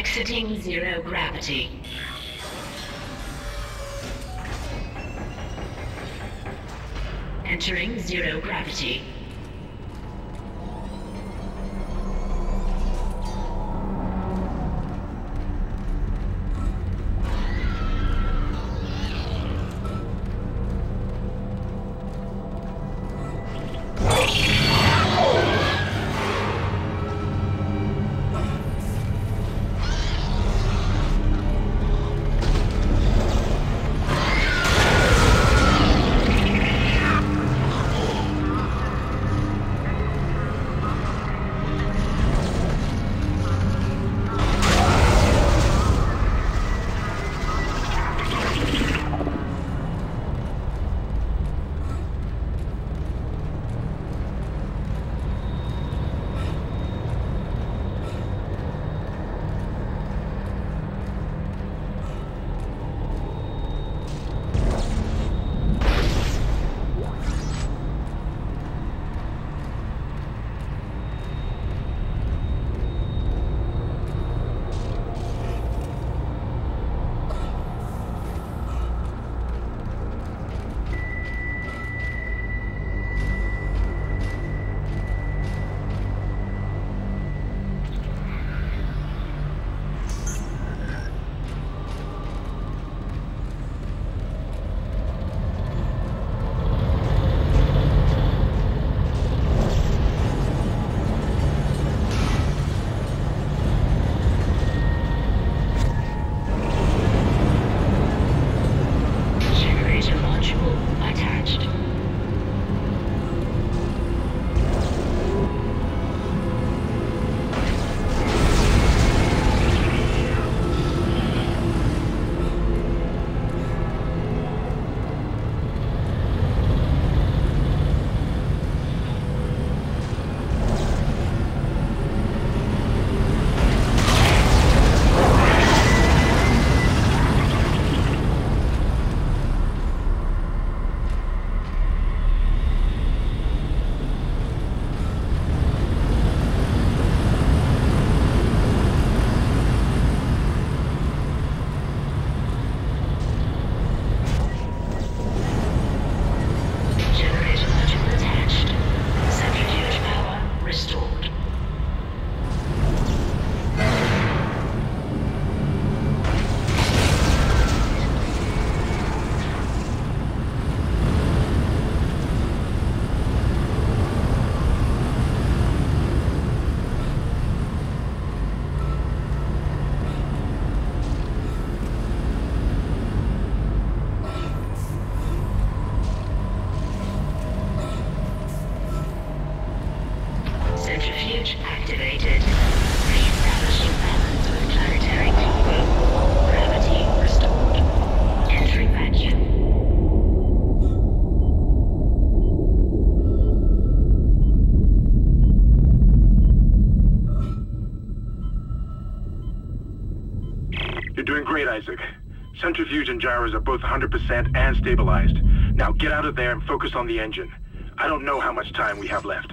Exiting zero gravity. Entering zero gravity. Centrifuge activated. Reestablishing balance with planetary clover. Gravity restored. Entering vacuum. You're doing great, Isaac. Centrifuge and gyros are both 100% and stabilized. Now get out of there and focus on the engine. I don't know how much time we have left.